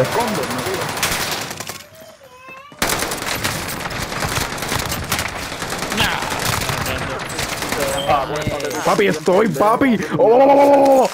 Este. Te escondes, no tío. Papi, estoy, papi. ¡Oh!